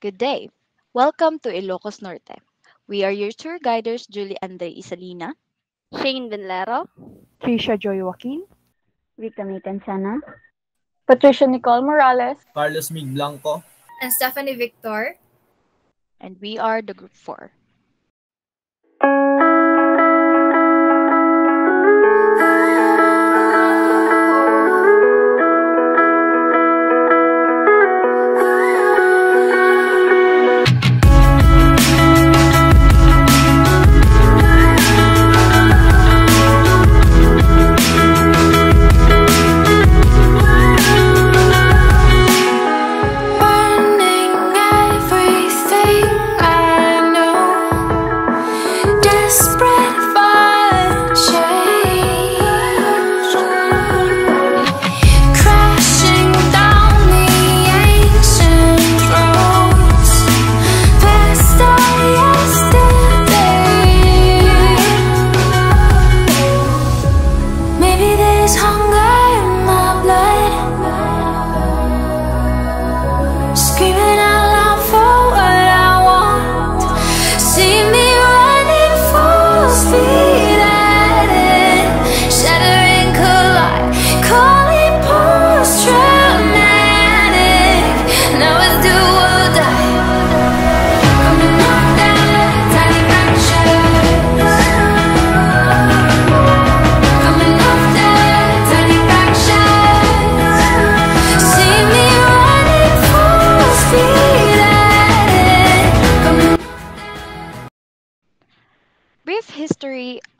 Good day. Welcome to Ilocos Norte. We are your tour guiders, Jullie Andrei Ysalina, Shane Benlero, Trisha Joy Joaquin, Rita Sana, Patricia Nicole Morales, Carlos Mig Blanco, and Stephanie Victor. and we are the Group 4.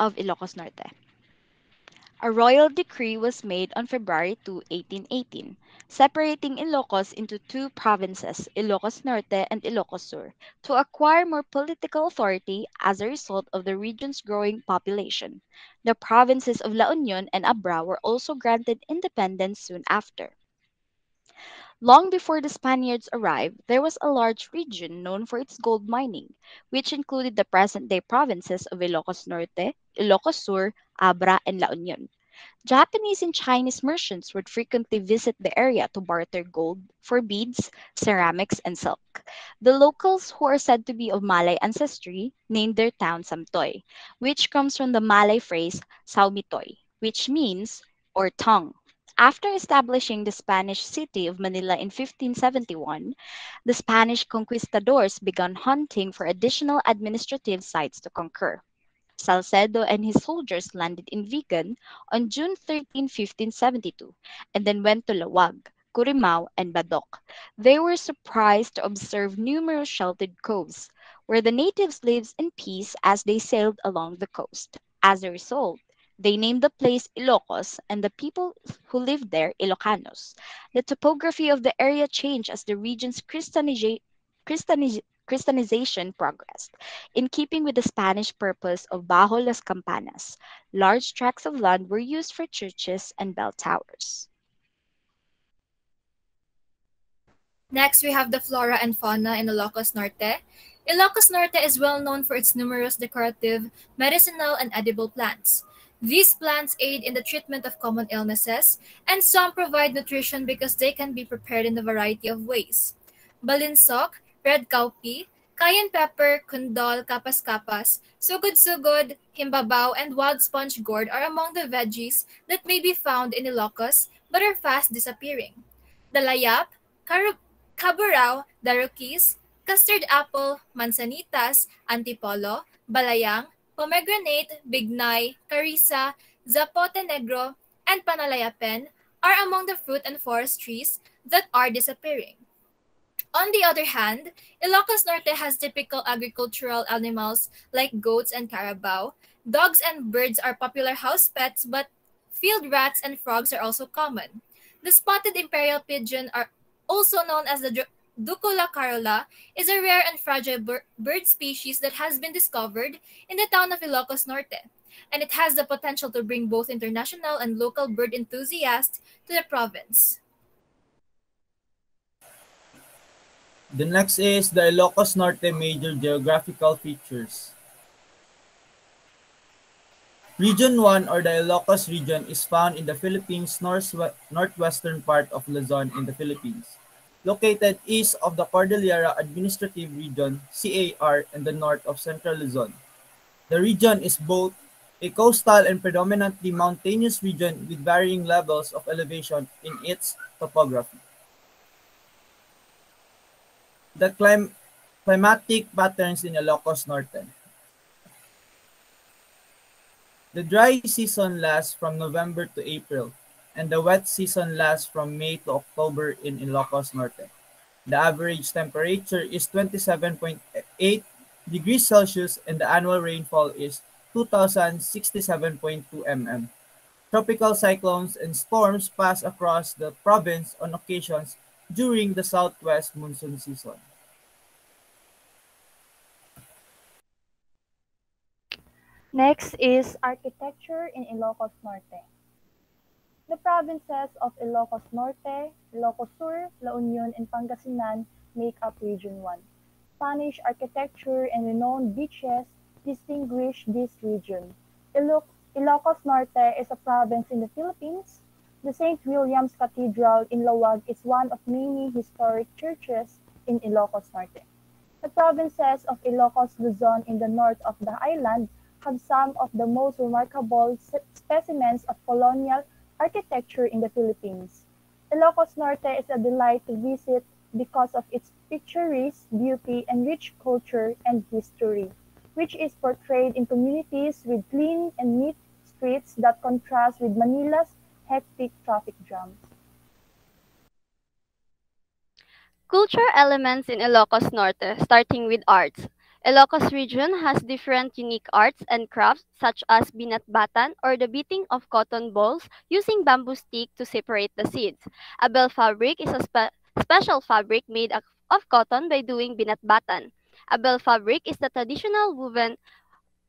Of Ilocos Norte. A royal decree was made on February 2, 1818, separating Ilocos into two provinces, Ilocos Norte and Ilocos Sur, to acquire more political authority as a result of the region's growing population. The provinces of La Union and Abra were also granted independence soon after. Long before the Spaniards arrived, there was a large region known for its gold mining, which included the present day provinces of Ilocos Norte, Ilocos Sur, Abra, and La Union. Japanese and Chinese merchants would frequently visit the area to barter gold for beads, ceramics, and silk. The locals, who are said to be of Malay ancestry, named their town Samtoy, which comes from the Malay phrase Saumitoy, which means or tongue. After establishing the Spanish city of Manila in 1571, the Spanish conquistadors began hunting for additional administrative sites to conquer. Salcedo and his soldiers landed in Vigan on June 13, 1572, and then went to Laoag, Curimao, and Badoc. They were surprised to observe numerous sheltered coves, where the natives lived in peace as they sailed along the coast. As a result, they named the place Ilocos and the people who lived there Ilocanos. The topography of the area changed as the region's Christianiza- Christianiz- Christianization progressed, in keeping with the Spanish purpose of Bajo las Campanas. Large tracts of land were used for churches and bell towers. Next, we have the flora and fauna in Ilocos Norte. Ilocos Norte is well known for its numerous decorative, medicinal, and edible plants. These plants aid in the treatment of common illnesses, and some provide nutrition because they can be prepared in a variety of ways. Balinsok, red cowpea, cayenne pepper, kundol, kapas-kapas, sugod-sugod, himbabaw, and wild sponge gourd are among the veggies that may be found in Ilocos but are fast disappearing. Dalayap, karu- kaburao, darukis, custard apple, manzanitas, antipolo, balayang, pomegranate, bignay, carissa, zapote negro, and panalayapen are among the fruit and forest trees that are disappearing. On the other hand, Ilocos Norte has typical agricultural animals like goats and carabao. Dogs and birds are popular house pets, but field rats and frogs are also common. The spotted imperial pigeon, are also known as the Ducula carola, is a rare and fragile bir- bird species that has been discovered in the town of Ilocos Norte, and it has the potential to bring both international and local bird enthusiasts to the province. The next is the Ilocos Norte major geographical features. Region 1 or the Ilocos region is found in the Philippines northwe- northwestern part of Luzon in the Philippines. Located east of the Cordillera Administrative Region CAR and the north of Central Luzon. The region is both a coastal and predominantly mountainous region with varying levels of elevation in its topography. The clim- climatic patterns in Ilocos Norte. The dry season lasts from November to April, and the wet season lasts from May to October in Ilocos Norte. The average temperature is 27.8 degrees Celsius and the annual rainfall is 2,067.2 mm. Tropical cyclones and storms pass across the province on occasions during the southwest monsoon season. Next is architecture in Ilocos Norte. The provinces of Ilocos Norte, Ilocos Sur, La Union, and Pangasinan make up Region 1. Spanish architecture and renowned beaches distinguish this region. Iloc- Ilocos Norte is a province in the Philippines. The St. William's Cathedral in Laoag is one of many historic churches in Ilocos Norte. The provinces of Ilocos Luzon in the north of the island have some of the most remarkable specimens of colonial architecture in the Philippines. Ilocos Norte is a delight to visit because of its picturesque beauty and rich culture and history, which is portrayed in communities with clean and neat streets that contrast with Manila's hectic traffic jams. Culture elements in Ilocos Norte, starting with arts. Ilocos region has different unique arts and crafts such as binatbatan or the beating of cotton balls using bamboo stick to separate the seeds. Abel fabric is a spe- special fabric made of cotton by doing binatbatan. Abel fabric is the traditional woven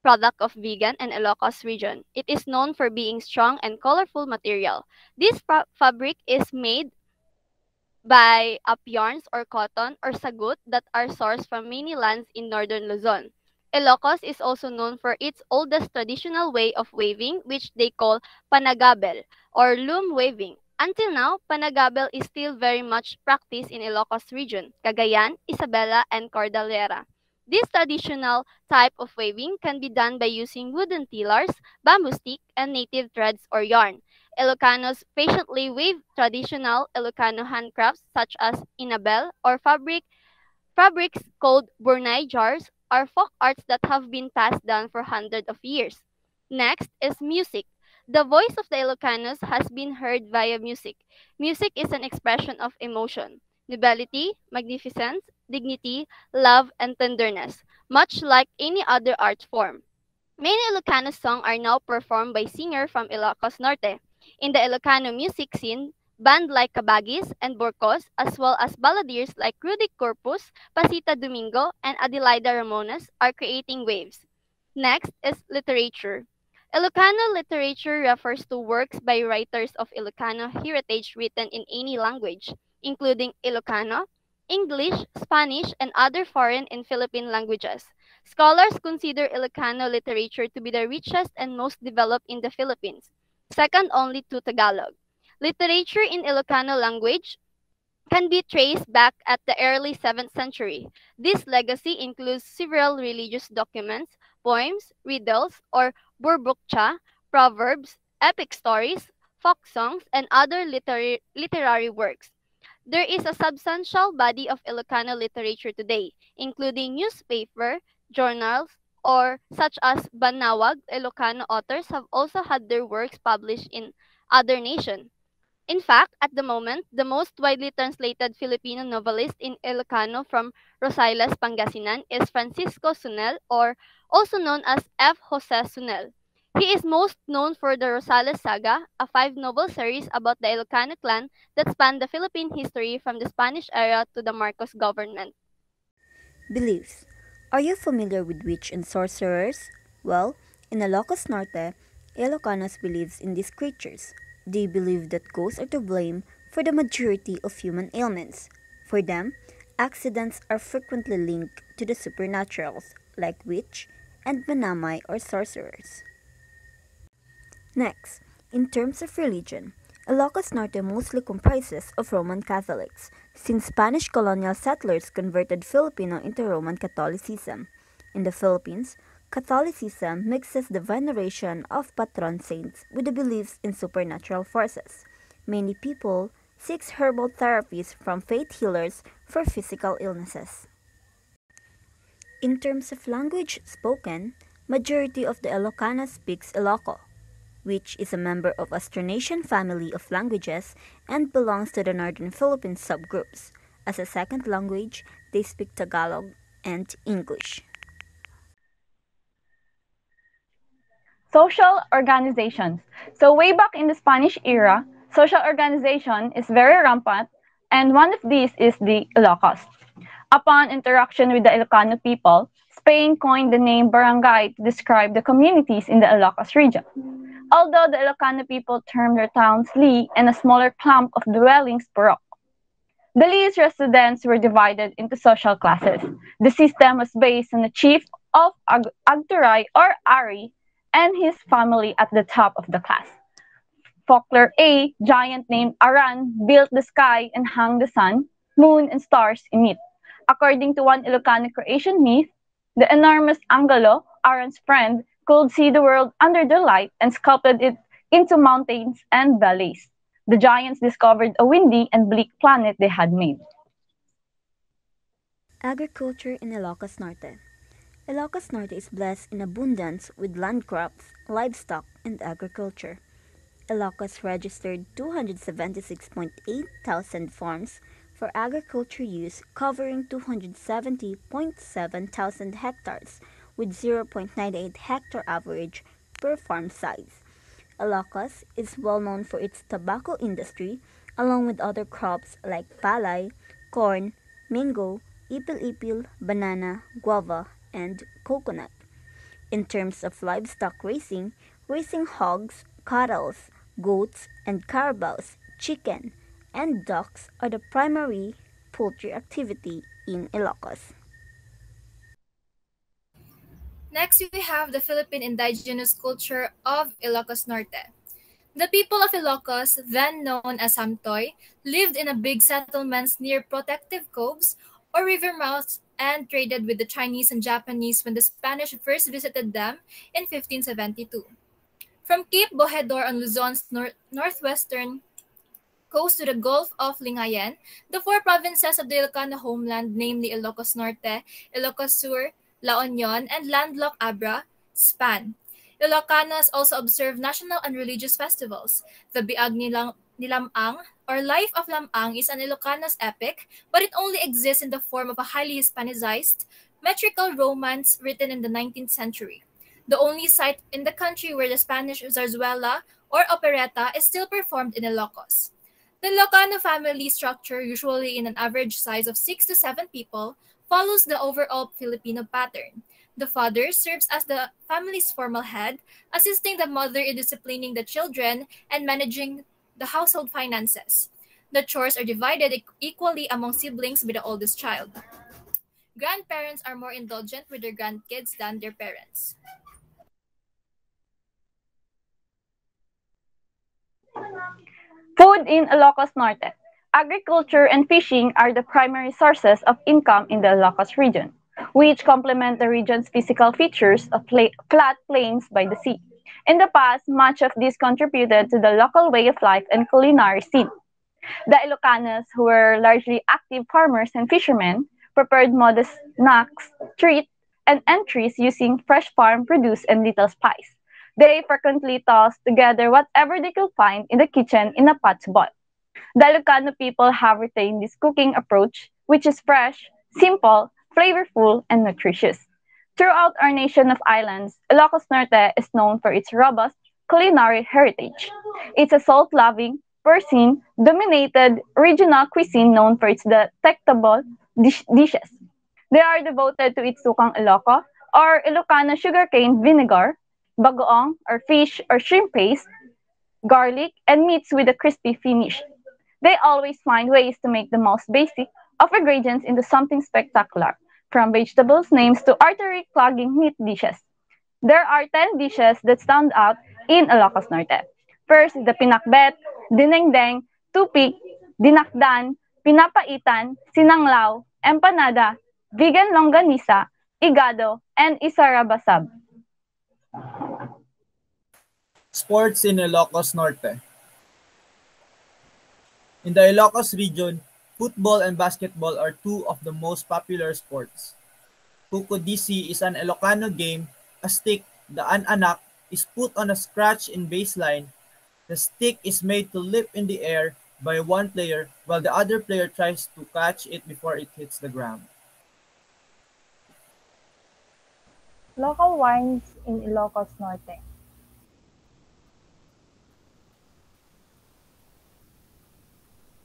product of Vigan and Ilocos region. It is known for being strong and colorful material. This fabric is made by up yarns or cotton or sagut that are sourced from many lands in northern Luzon. Ilocos is also known for its oldest traditional way of waving, which they call panagabel or loom waving. Until now, panagabel is still very much practiced in Ilocos region, Cagayan, Isabela, and Cordillera. This traditional type of waving can be done by using wooden tillers, bamboo stick, and native threads or yarn. Ilocanos patiently weave traditional Ilocano handcrafts such as inabel or fabric fabrics called burnay jars are folk arts that have been passed down for hundreds of years. Next is music. The voice of the Ilocanos has been heard via music. Music is an expression of emotion, nobility, magnificence, dignity, love, and tenderness, much like any other art form. Many Ilocano songs are now performed by singers from Ilocos Norte. In the Ilocano music scene, bands like Cabagis and Borcos, as well as balladeers like Rudy Corpus, Pasita Domingo, and Adelaida Ramones are creating waves. Next is literature. Ilocano literature refers to works by writers of Ilocano heritage written in any language, including Ilocano, English, Spanish, and other foreign and Philippine languages. Scholars consider Ilocano literature to be the richest and most developed in the Philippines, second only to Tagalog. Literature in Ilocano language can be traced back at the early 7th century. This legacy includes several religious documents, poems, riddles, or burbukcha, proverbs, epic stories, folk songs, and other literary, literary works. There is a substantial body of Ilocano literature today, including newspaper, journals, or such as Banawag, Ilocano authors have also had their works published in other nations. In fact, at the moment, the most widely translated Filipino novelist in Ilocano from Rosales, Pangasinan is Francisco Sionil, or also known as F. Jose Sionil. He is most known for the Rosales Saga, a five-novel series about the Ilocano clan that spanned the Philippine history from the Spanish era to the Marcos government. Beliefs. Are you familiar with witch and sorcerers? Well, in Ilocos Norte, Ilocanos believes in these creatures. They believe that ghosts are to blame for the majority of human ailments. For them, accidents are frequently linked to the supernaturals, like witch and manamay or sorcerers. Next, in terms of religion, Ilocos Norte mostly comprises of Roman Catholics, since Spanish colonial settlers converted Filipino into Roman Catholicism. In the Philippines, Catholicism mixes the veneration of patron saints with the beliefs in supernatural forces. Many people seek herbal therapies from faith healers for physical illnesses. In terms of language spoken, majority of the Ilocana speaks Iloco, which is a member of Austronesian family of languages and belongs to the Northern Philippine subgroups. As a second language, they speak Tagalog and English. Social organizations. So way back in the Spanish era, social organization is very rampant, and one of these is the Ilocos. Upon interaction with the Ilocano people, Spain coined the name barangay to describe the communities in the Ilocos region. Although the Ilocano people termed their towns Li and a smaller clump of dwellings Purok. The Li's residents were divided into social classes. The system was based on the chief of Ag- or Ari and his family at the top of the class. Folklore A, giant named Aran, built the sky and hung the sun, moon, and stars in it. According to one Ilocano creation myth, the enormous Angalo, Aran's friend, could see the world under the light and sculpted it into mountains and valleys. The giants discovered a windy and bleak planet they had made. Agriculture in Ilocos Norte. Ilocos Norte is blessed in abundance with land crops, livestock, and agriculture. Ilocos registered 276.8 thousand farms for agriculture use, covering 270.7 thousand hectares, with 0.98 hectare average per farm size. Ilocos is well known for its tobacco industry, along with other crops like palay, corn, mango, ipil-ipil, banana, guava, and coconut. In terms of livestock raising, raising hogs, cattle, goats, and carabaos, chicken, and ducks are the primary poultry activity in Ilocos. Next, we have the Philippine indigenous culture of Ilocos Norte. The people of Ilocos, then known as Samtoy, lived in a big settlements near protective coves or river mouths and traded with the Chinese and Japanese when the Spanish first visited them in 1572. From Cape Bojeador on Luzon's nor- northwestern coast to the Gulf of Lingayen, the four provinces of the Ilocano homeland, namely Ilocos Norte, Ilocos Sur, La Union, and landlocked Abra, span. Ilocanos also observe national and religious festivals. The Biag Nilang- Nilamang, or Life of Lamang, is an Ilocanos epic, but it only exists in the form of a highly Hispanized, metrical romance written in the 19th century. The only site in the country where the Spanish zarzuela or operetta is still performed in Ilocos. The Ilocano family structure, usually in an average size of six to seven people, follows the overall Filipino pattern. The father serves as the family's formal head, assisting the mother in disciplining the children and managing the household finances. The chores are divided equally among siblings with the oldest child. Grandparents are more indulgent with their grandkids than their parents. Food in Ilocos Norte. Agriculture and fishing are the primary sources of income in the Ilocos region, which complement the region's physical features of flat plains by the sea. In the past, much of this contributed to the local way of life and culinary scene. The Ilocanos, who were largely active farmers and fishermen, prepared modest snacks, treats, and entries using fresh farm produce and little spice. They frequently tossed together whatever they could find in the kitchen in a pot boil. The Ilocano people have retained this cooking approach, which is fresh, simple, flavorful, and nutritious. Throughout our nation of islands, Ilocos Norte is known for its robust culinary heritage. It's a salt-loving, porcine, dominated regional cuisine known for its delectable dish- dishes. They are devoted to its sukang Iloco, or Ilocano sugarcane vinegar, bagoong, or fish or shrimp paste, garlic, and meats with a crispy finish. They always find ways to make the most basic of ingredients into something spectacular, from vegetables names to artery clogging meat dishes. There are 10 dishes that stand out in Ilocos Norte. First is the pinakbet, dinengdeng, tupik, dinakdan, pinapaitan, sinanglaw, empanada, Vigan longanisa, igado, and isarabasab. Sports in Ilocos Norte. In the Ilocos region, football and basketball are two of the most popular sports. Pukodisi is an Ilocano game. A stick, the ananak, is put on a scratch in baseline. The stick is made to leap in the air by one player while the other player tries to catch it before it hits the ground. Local wines in Ilocos Norte.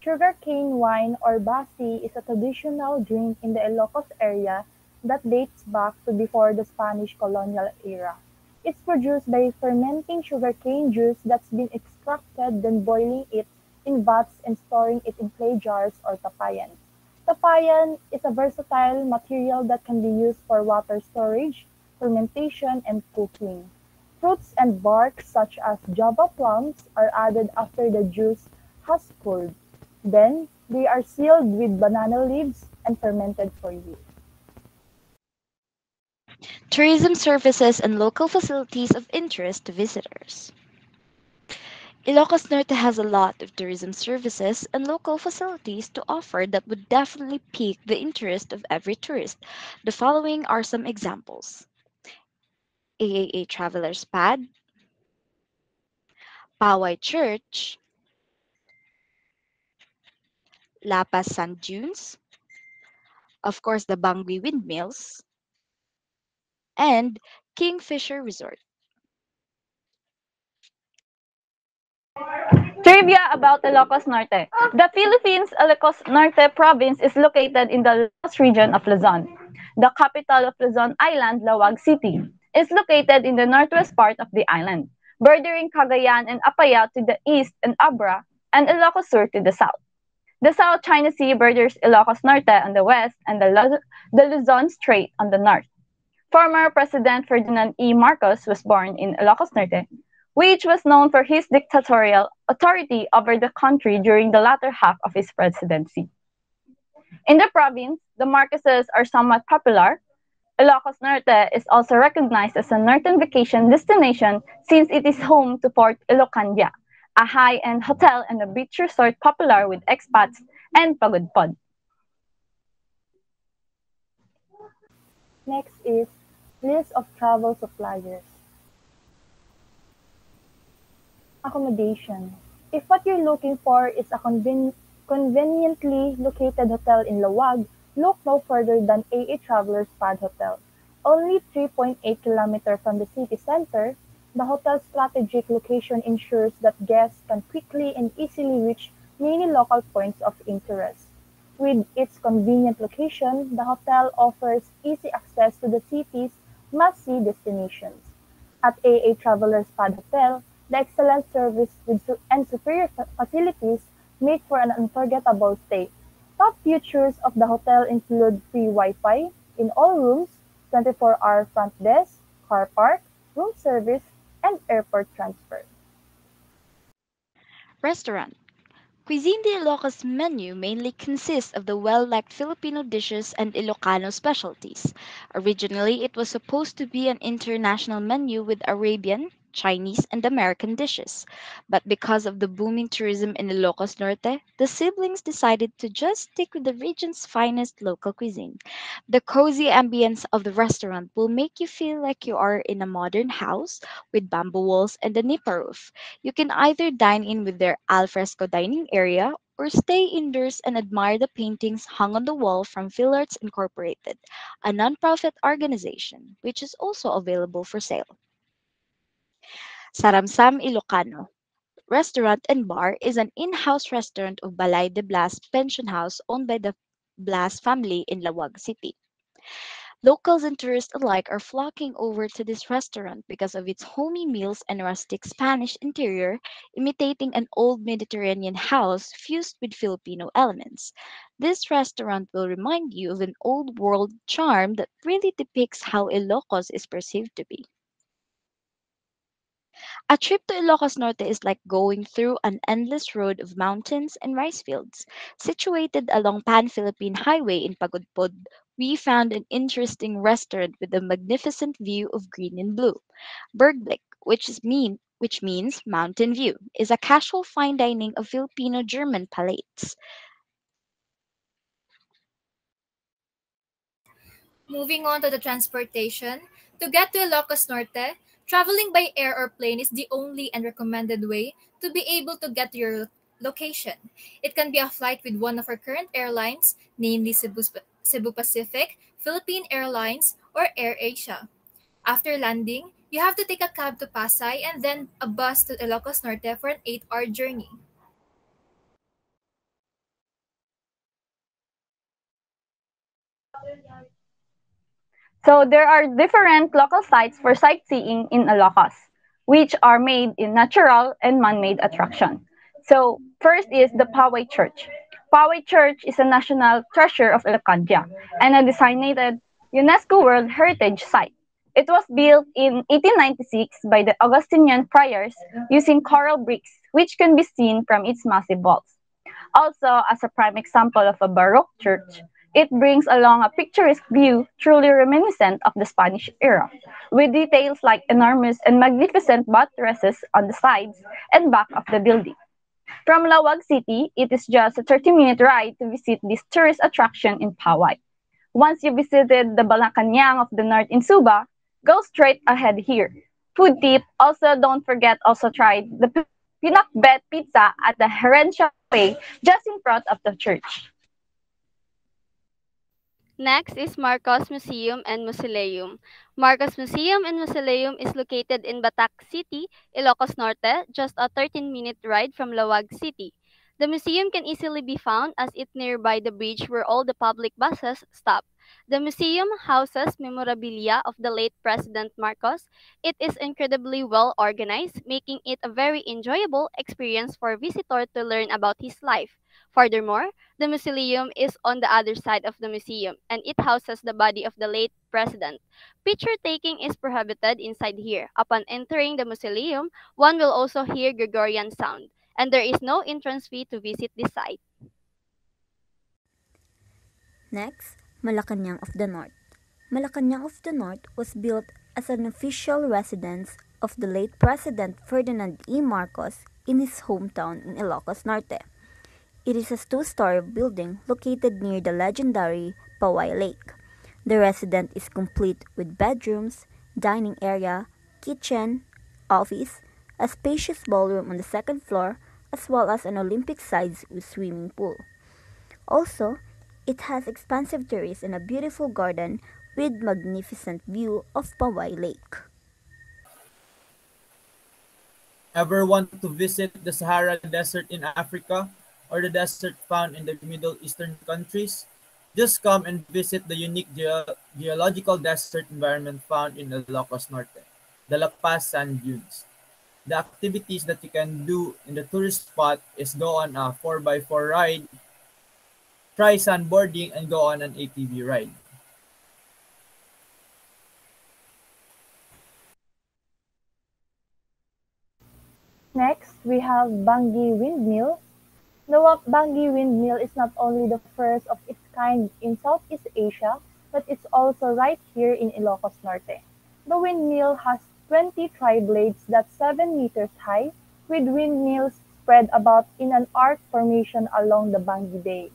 Sugarcane wine or basi is a traditional drink in the Ilocos area that dates back to before the Spanish colonial era. It's produced by fermenting sugarcane juice that's been extracted then boiling it in vats and storing it in clay jars or tapayan. Tapayan is a versatile material that can be used for water storage, fermentation, and cooking. Fruits and bark such as java plums are added after the juice has cooled. Then, they are sealed with banana leaves and fermented for use. Tourism services and local facilities of interest to visitors. Ilocos Norte has a lot of tourism services and local facilities to offer that would definitely pique the interest of every tourist. The following are some examples AAA Traveler's Pad, Paoay Church, La Paz Sand Dunes, of course, the Bangui Windmills, and Kingfisher Resort. Trivia about Ilocos Norte. The Philippines Ilocos Norte province is located in the Ilocos region of Luzon. The capital of Luzon Island, Laoag City, is located in the northwest part of the island, bordering Cagayan and Apayao to the east and Abra and Ilocos Sur to the south. The South China Sea borders Ilocos Norte on the west and the, Lu- the Luzon Strait on the north. Former President Ferdinand E. Marcos was born in Ilocos Norte, which was known for his dictatorial authority over the country during the latter half of his presidency. In the province, the Marcoses are somewhat popular. Ilocos Norte is also recognized as a northern vacation destination since it is home to Fort Ilocandia, a high-end hotel and a beach resort popular with expats and Pagudpud. Next is list of travel suppliers. Accommodation. If what you're looking for is a conven- conveniently located hotel in Laoag, look no further than AA Travelers Pad Hotel. Only 3.8 km from the city center, the hotel's strategic location ensures that guests can quickly and easily reach many local points of interest. With its convenient location, the hotel offers easy access to the city's must-see destinations. At AA Travelers Pad Hotel, the excellent service and superior facilities make for an unforgettable stay. Top features of the hotel include free Wi-Fi in all rooms, 24-hour front desk, car park, room service, and airport transfer. Restaurant. Cuisine de Ilocos menu mainly consists of the well-liked Filipino dishes and Ilocano specialties. Originally, it was supposed to be an international menu with Arabian, Chinese, and American dishes. But because of the booming tourism in Ilocos Norte, the siblings decided to just stick with the region's finest local cuisine. The cozy ambience of the restaurant will make you feel like you are in a modern house with bamboo walls and a nipa roof. You can either dine in with their alfresco dining area or stay indoors and admire the paintings hung on the wall from Philarts Incorporated, a nonprofit organization which is also available for sale. Saramsam Ilocano Restaurant and Bar is an in-house restaurant of Balay de Blas Pension House owned by the Blas family in Laoag City. Locals and tourists alike are flocking over to this restaurant because of its homey meals and rustic Spanish interior, imitating an old Mediterranean house fused with Filipino elements. This restaurant will remind you of an old world charm that really depicts how Ilocos is perceived to be. A trip to Ilocos Norte is like going through an endless road of mountains and rice fields. Situated along Pan Philippine Highway in Pagudpud, we found an interesting restaurant with a magnificent view of green and blue. Bergblick, which is mean which means mountain view, is a casual fine dining of Filipino German palates. Moving on to the transportation, to get to Ilocos Norte, traveling by air or plane is the only and recommended way to be able to get your location. It can be a flight with one of our current airlines, namely Cebu, Cebu Pacific, Philippine Airlines, or AirAsia. After landing, you have to take a cab to Pasay and then a bus to Ilocos Norte for an 8-hour journey. So there are different local sites for sightseeing in Ilocos, which are made in natural and man-made attraction. So first is the Paoay Church. Paoay Church is a national treasure of Ilocandia and a designated UNESCO World Heritage Site. It was built in 1896 by the Augustinian friars using coral bricks, which can be seen from its massive walls. Also, as a prime example of a Baroque church, it brings along a picturesque view truly reminiscent of the Spanish era, with details like enormous and magnificent buttresses on the sides and back of the building. From Laoag City, it is just a 30-minute ride to visit this tourist attraction in Paoay. Once you visited the Malacanang of the North in Suba, go straight ahead here. Food tip, also don't forget also try the pinakbet pizza at the Herencia Way just in front of the church. Next is Marcos Museum and Mausoleum. Marcos Museum and Mausoleum is located in Batac City, Ilocos Norte, just a 13-minute ride from Laoag City. The museum can easily be found as it nearby the bridge where all the public buses stop. The museum houses memorabilia of the late President Marcos. It is incredibly well organized, making it a very enjoyable experience for visitors to learn about his life. Furthermore, the mausoleum is on the other side of the museum and it houses the body of the late president. Picture taking is prohibited inside here. Upon entering the mausoleum, one will also hear Gregorian sound, and there is no entrance fee to visit this site. Next, Malacanang of the North. Malacanang of the North was built as an official residence of the late President Ferdinand E. Marcos in his hometown in Ilocos Norte. It is a two-story building located near the legendary Paoay Lake. The residence is complete with bedrooms, dining area, kitchen, office, a spacious ballroom on the second floor, as well as an Olympic-sized swimming pool. Also, it has expansive terrace and a beautiful garden with magnificent view of Paoay Lake. Ever want to visit the Sahara Desert in Africa or the desert found in the Middle Eastern countries? Just come and visit the unique geo- geological desert environment found in Ilocos Norte, the La Paz Sand Dunes. The activities that you can do in the tourist spot is go on a 4x4 ride, try sandboarding, and go on an ATV ride. Next, we have Bangui Windmill. The Bangui Windmill is not only the first of its kind in Southeast Asia, but it's also right here in Ilocos Norte. The windmill has 20 tri-blades that's 7 meters high, with windmills spread about in an arc formation along the Bangui Bay.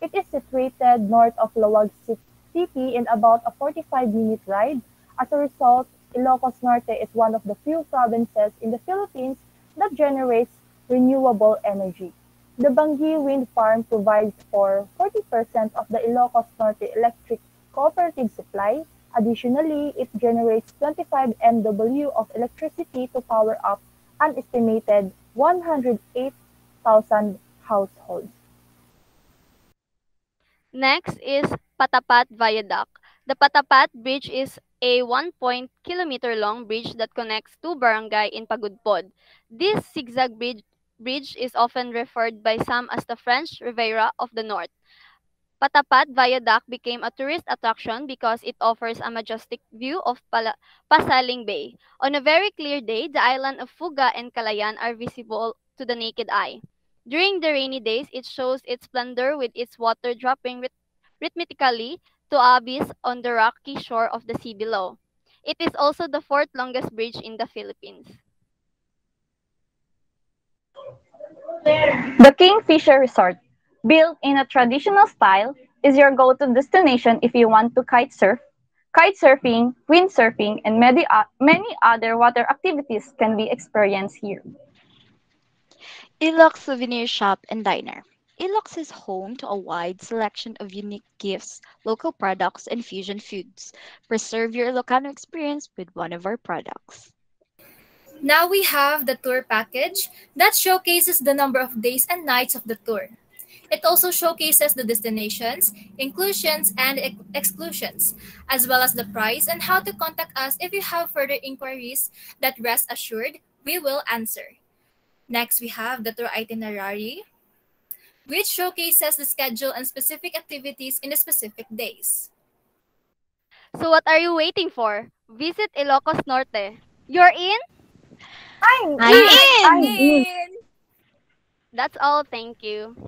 It is situated north of Laoag Ci- City in about a 45-minute ride. As a result, Ilocos Norte is one of the few provinces in the Philippines that generates renewable energy. The Bangui Wind Farm provides for 40% of the Ilocos Norte electric cooperative supply. Additionally, it generates 25 MW of electricity to power up an estimated 108,000 households. Next is Patapat Viaduct. The Patapat Bridge is a 1 kilometer long bridge that connects two barangay in Pagudpud. This zigzag bridge, bridge is often referred by some as the French Riviera of the North. Patapat Viaduct became a tourist attraction because it offers a majestic view of Pala- Pasaleng Bay. On a very clear day, the island of Fuga and Calayan are visible to the naked eye. During the rainy days, it shows its splendor with its water dropping rhyth- rhythmically to abyss on the rocky shore of the sea below. It is also the fourth longest bridge in the Philippines. The Kingfisher Resort, built in a traditional style, is your go-to destination if you want to kite surf. Kite surfing, windsurfing, and many, many other water activities can be experienced here. Ilox Souvenir Shop and Diner. Ilox is home to a wide selection of unique gifts, local products, and fusion foods. Preserve your Ilocano experience with one of our products. Now we have the tour package that showcases the number of days and nights of the tour. It also showcases the destinations, inclusions, and ex- exclusions, as well as the price and how to contact us if you have further inquiries that rest assured we will answer. Next, we have the tour itinerary, which showcases the schedule and specific activities in the specific days. So what are you waiting for? Visit Ilocos Norte. You're in? I'm I'm I'm in. That's all. Thank you.